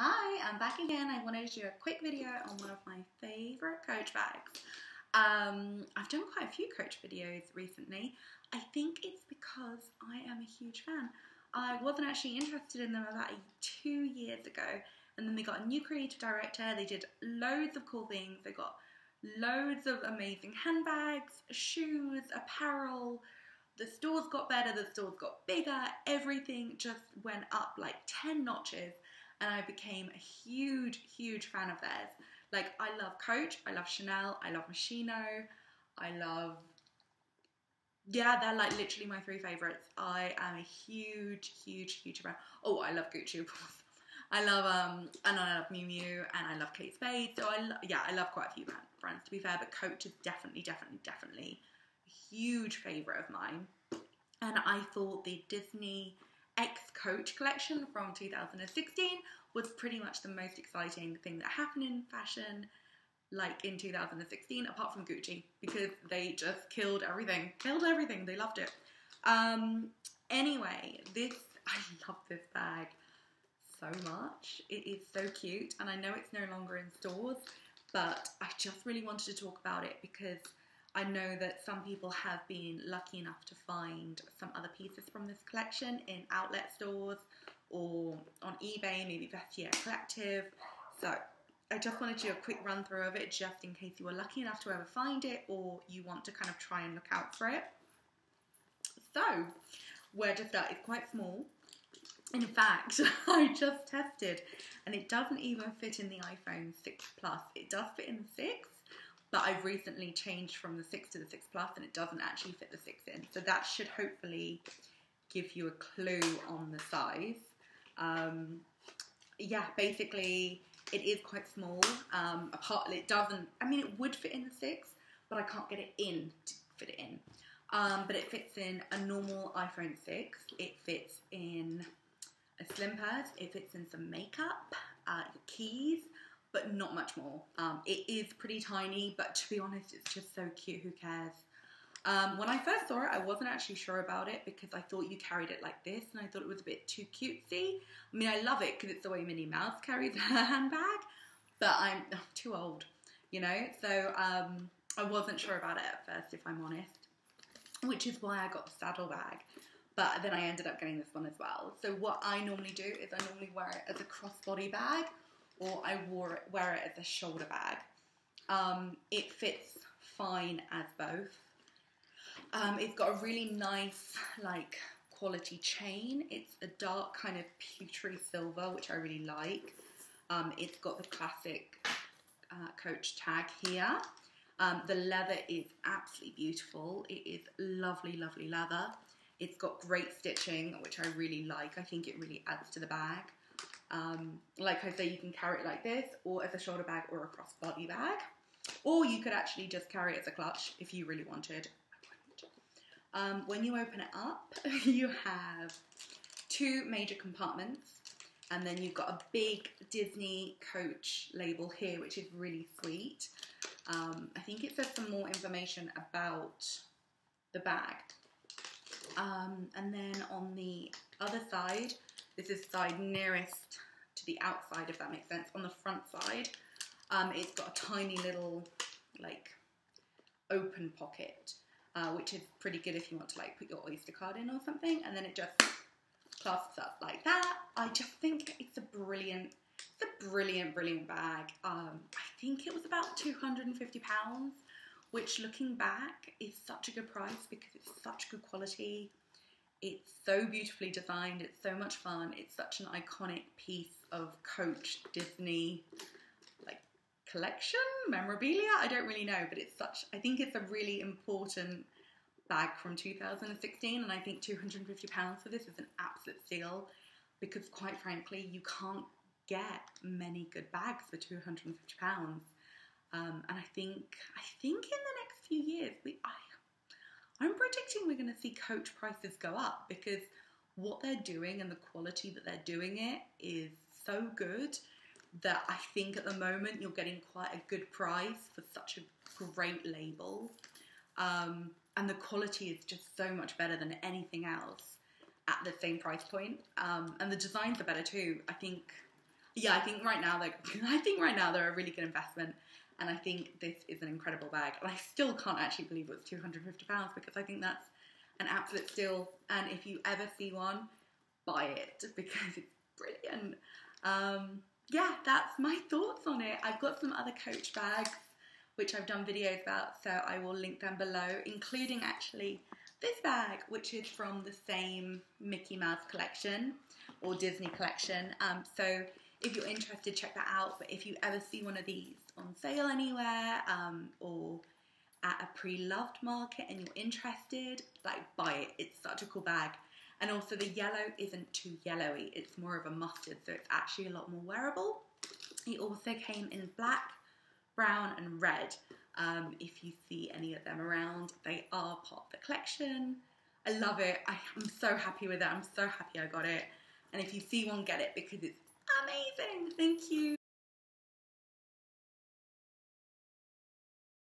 Hi, I'm back again. I wanted to do a quick video on one of my favourite Coach bags. Um, I've done quite a few Coach videos recently. I think it's because I am a huge fan. I wasn't actually interested in them about two years ago, and then they got a new creative director. They did loads of cool things. They got loads of amazing handbags, shoes, apparel. The stores got better, the stores got bigger, everything just went up like 10 notches and I became a huge, huge fan of theirs. Like, I love Coach, I love Chanel, I love Moschino, I love. Yeah, they're like literally my three favourites. I am a huge, huge, huge fan. Oh, I love Gucci. I love um, and I love Miu Miu, and I love Kate Spade. So I, lo- yeah, I love quite a few brands to be fair, but Coach is definitely, definitely, definitely a huge favourite of mine. And I thought the Disney X Coach collection from 2016 was pretty much the most exciting thing that happened in fashion like in 2016 apart from Gucci because they just killed everything. Killed everything. They loved it. Um anyway this I love this bag so much. It is so cute and I know it's no longer in stores but I just really wanted to talk about it because I know that some people have been lucky enough to find some other pieces from this collection in outlet stores or on eBay, maybe Vestiaire Collective. So I just wanted to do a quick run through of it just in case you were lucky enough to ever find it or you want to kind of try and look out for it. So where to start? It's quite small. In fact, I just tested and it doesn't even fit in the iPhone 6 Plus. It does fit in the 6, but I've recently changed from the 6 to the 6 Plus and it doesn't actually fit the 6 in. So that should hopefully give you a clue on the size. Um, yeah, basically it is quite small. Um, apart, it doesn't, I mean it would fit in the 6, but I can't get it in to fit it in. Um, but it fits in a normal iPhone 6. It fits in a slim purse. It fits in some makeup, uh, keys, but not much more. Um, it is pretty tiny, but to be honest, it's just so cute. Who cares? Um, when I first saw it, I wasn't actually sure about it because I thought you carried it like this, and I thought it was a bit too cutesy. I mean, I love it because it's the way Minnie Mouse carries her handbag, but I'm, too old, you know. So um, I wasn't sure about it at first, if I'm honest, which is why I got the saddle bag. But then I ended up getting this one as well. So what I normally do is I normally wear it as a crossbody bag or I wore it, wear it as a shoulder bag. Um, it fits fine as both. Um, it's got a really nice, like, quality chain. It's a dark kind of pewtery silver, which I really like. Um, it's got the classic uh, coach tag here. Um, the leather is absolutely beautiful. It is lovely, lovely leather. It's got great stitching, which I really like. I think it really adds to the bag. Um, like I say, you can carry it like this, or as a shoulder bag, or a crossbody bag. Or you could actually just carry it as a clutch if you really wanted. Um, when you open it up, you have two major compartments, and then you've got a big Disney Coach label here, which is really sweet. Um, I think it says some more information about the bag. Um, and then on the other side, this is the side nearest to the outside, if that makes sense. On the front side, um, it's got a tiny little, like, open pocket, uh, which is pretty good if you want to, like, put your Oyster card in or something. And then it just clasps up like that. I just think it's a brilliant, it's a brilliant, brilliant bag. Um, I think it was about £250, which looking back is such a good price because it's such good quality. It's so beautifully designed. It's so much fun. It's such an iconic piece of Coach Disney like collection memorabilia. I don't really know, but it's such. I think it's a really important bag from 2016, and I think 250 pounds for this is an absolute steal because, quite frankly, you can't get many good bags for 250 pounds. Um, and I think I think in the next few years we I I'm predicting we're going to see coach prices go up because what they're doing and the quality that they're doing it is so good that I think at the moment you're getting quite a good price for such a great label. Um, and the quality is just so much better than anything else at the same price point. Um, and the designs are better too. I think yeah, I think right now they I think right now they're a really good investment. And I think this is an incredible bag. And I still can't actually believe it's £250 because I think that's an absolute steal. And if you ever see one, buy it because it's brilliant. Um, yeah, that's my thoughts on it. I've got some other Coach bags which I've done videos about, so I will link them below, including actually this bag, which is from the same Mickey Mouse collection or Disney collection. Um, so if you're interested, check that out. But if you ever see one of these on sale anywhere um, or at a pre-loved market and you're interested, like buy it. It's such a cool bag. And also the yellow isn't too yellowy. It's more of a mustard, so it's actually a lot more wearable. It also came in black, brown and red. Um, if you see any of them around, they are part of the collection. I love it. I, am so happy with it. I'm so happy I got it. And if you see one, get it because it's amazing. Thank you.